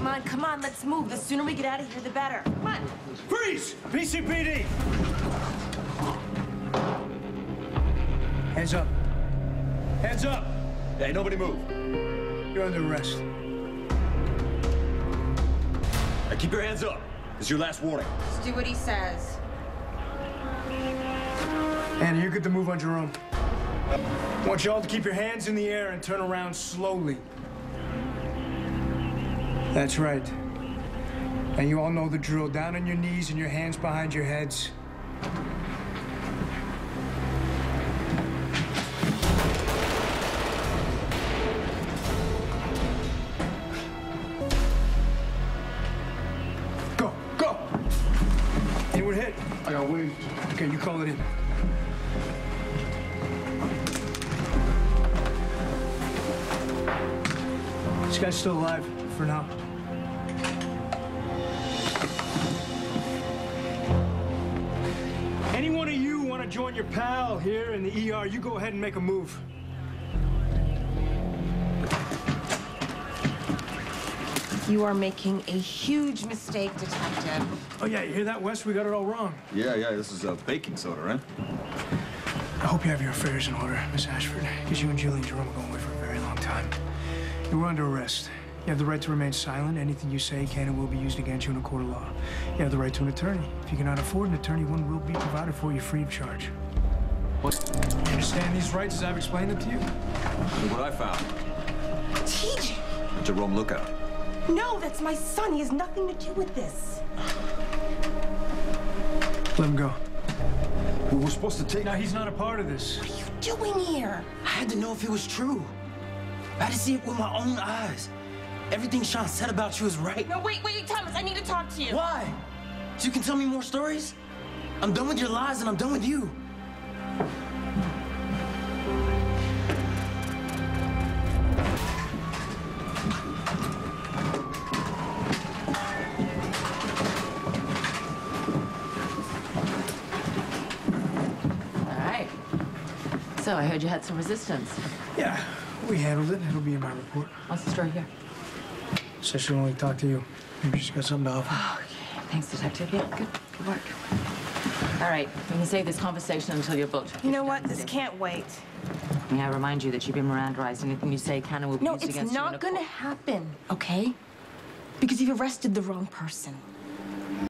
Come on, come on, let's move. The sooner we get out of here, the better. Come on. Freeze! PCPD! Hands up. Hands up! Hey, nobody move. You're under arrest. Hey, keep your hands up. This is your last warning. Just do what he says. Anna, you're good to move on your own. I want you all to keep your hands in the air and turn around slowly. That's right. And you all know the drill. Down on your knees and your hands behind your heads. Go, go! Anyone hit? I got winged. Okay, you call it in. This guy's still alive for now. Any one of you want to join your pal here in the ER, you go ahead and make a move. You are making a huge mistake, Detective. Oh, yeah, you hear that, Wes? We got it all wrong. Yeah, yeah, this is uh, baking soda, right? I hope you have your affairs in order, Miss Ashford, because you and Julian Jerome are going away for a very long time. You're under arrest. You have the right to remain silent. Anything you say can and will be used against you in a court of law. You have the right to an attorney. If you cannot afford an attorney, one will be provided for you free of charge. What? You understand these rights as I've explained them to you? Look what I found. TJ! Jerome Lookout. No, that's my son. He has nothing to do with this. Let him go. We were supposed to take... Now, he's not a part of this. What are you doing here? I had to know if it was true. I had to see it with my own eyes. Everything Shawn said about you is right. No, wait, wait, Thomas. I need to talk to you. Why? So you can tell me more stories? I'm done with your lies and I'm done with you. All right. So I heard you had some resistance. Yeah, we handled it. It'll be in my report. What's the story here? Says she'll only talk to you. Maybe she's got something to offer. Oh, okay. Thanks, Detective. Yeah, good. Good work. All right. We can save this conversation until you're booked. You know what? This can't wait. May I remind you that you've been Mirandized. Anything you say can and will be No, used against you No, it's not gonna happen, okay? Because you've arrested the wrong person.